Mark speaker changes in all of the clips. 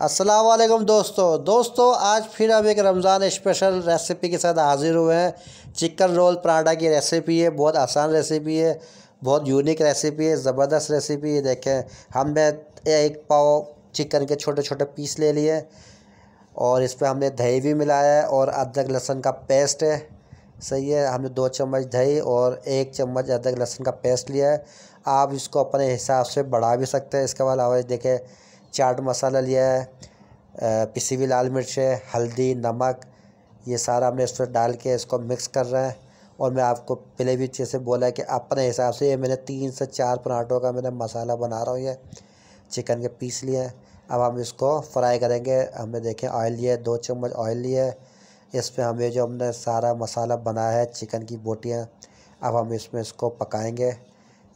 Speaker 1: वालेकुम दोस्तों। दोस्तों, आज फिर हम एक रमज़ान स्पेशल रेसिपी के साथ हाज़िर हुए हैं। चिकन रोल पराठा की रेसिपी है, बहुत आसान रेसिपी है, बहुत यूनिक रेसिपी है, ज़बरदस्त रेसिपी है। देखें, हमने एक पाव चिकन के छोटे छोटे पीस ले लिए और इस पर हमने दही भी मिलाया है और अदरक लहसुन का पेस्ट है। सही है, हमने दो चम्मच दही और एक चम्मच अदरक लहसुन का पेस्ट लिया है। आप इसको अपने हिसाब से बढ़ा भी सकते हैं। इसके बाद देखें चाट मसाला लिया है पिसी हुई लाल मिर्च है, हल्दी, नमक, ये सारा हमने इस पर डाल के इसको मिक्स कर रहे हैं। और मैं आपको पहले भी जैसे बोला है कि अपने हिसाब से ये मैंने तीन से चार पराठों का मैंने मसाला बना रहा हूँ ये। चिकन के पीस लिए अब हम इसको फ्राई करेंगे। हमने देखें ऑयल लिया दो चम्मच ऑयल लिया इस पर हमें जो हमने सारा मसाला बनाया है, चिकन की बोटियाँ, अब हम इसमें इसको पकाएँगे।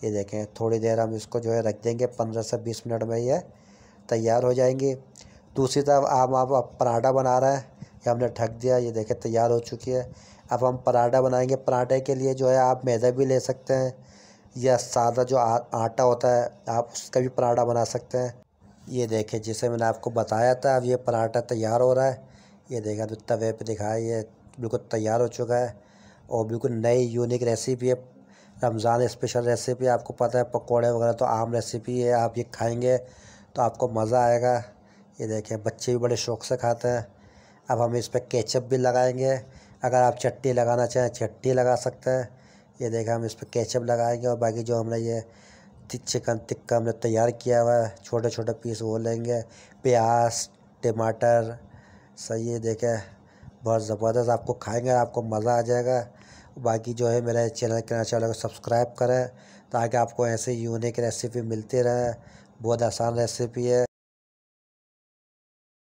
Speaker 1: ये देखें थोड़ी देर हम इसको जो है रख देंगे, पंद्रह से बीस मिनट में ये तैयार हो जाएँगी। दूसरी तरफ़ आप आप पराठा बना रहे हैं। ये हमने ढक दिया ये देखें तैयार हो चुकी है। अब हम पराठा बनाएँगे। पराठे के लिए जो है आप मैदा भी ले सकते हैं या सादा जो आ, आटा होता है आप उसका भी पराठा बना सकते हैं। ये देखें जिसे मैंने आपको बताया था अब ये पराठा तैयार हो रहा है। ये देखा तो तवे पे दिखाया ये बिल्कुल तैयार हो चुका है। और बिल्कुल नई यूनिक रेसिपी है। रमज़ान स्पेशल रेसिपी आपको पता है पकौड़े वगैरह तो आम रेसिपी है आप ये खाएँगे। तो आपको मज़ा आएगा। ये देखें, बच्चे भी बड़े शौक़ से खाते हैं। अब हम इस पर केचप भी लगाएँगे। अगर आप चट्टी लगाना चाहें चट्टी लगा सकते हैं। ये देखें, हम इस पर केचप लगाएँगे और बाकी जो हमने ये चिकन टिक्का हमने तैयार किया हुआ है छोटे छोटे पीस वो लेंगे। प्याज, टमाटर, सही है, देखें, बहुत ज़बरदस्त आपको खाएँगे आपको मज़ा आ जाएगा। बाकी जो है, मेरे चैनल के चैनल को सब्सक्राइब करें, ताकि आपको ऐसे यूनिक रेसिपी मिलती रहे। बहुत आसान रेसिपी है।